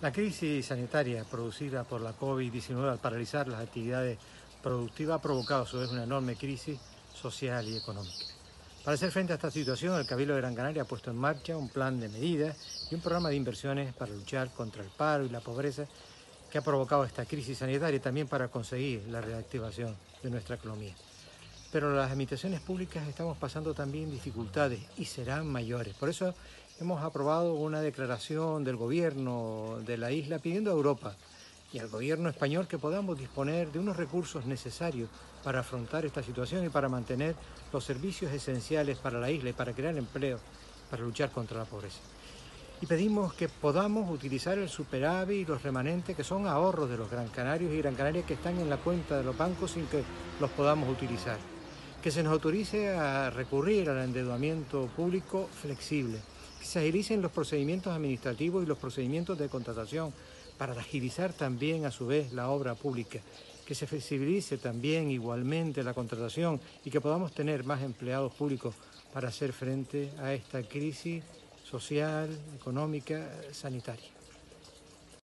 La crisis sanitaria producida por la COVID-19 al paralizar las actividades productivas ha provocado a su vez una enorme crisis social y económica. Para hacer frente a esta situación, el Cabildo de Gran Canaria ha puesto en marcha un plan de medidas y un programa de inversiones para luchar contra el paro y la pobreza que ha provocado esta crisis sanitaria y también para conseguir la reactivación de nuestra economía. Pero las administraciones públicas estamos pasando también dificultades y serán mayores. Por eso hemos aprobado una declaración del gobierno de la isla pidiendo a Europa y al gobierno español que podamos disponer de unos recursos necesarios para afrontar esta situación y para mantener los servicios esenciales para la isla y para crear empleo, para luchar contra la pobreza. Y pedimos que podamos utilizar el superávit y los remanentes que son ahorros de los Gran Canarios y Gran Canarias que están en la cuenta de los bancos sin que los podamos utilizar. Que se nos autorice a recurrir al endeudamiento público flexible que se agilicen los procedimientos administrativos y los procedimientos de contratación para agilizar también a su vez la obra pública, que se flexibilice también igualmente la contratación y que podamos tener más empleados públicos para hacer frente a esta crisis social, económica, sanitaria.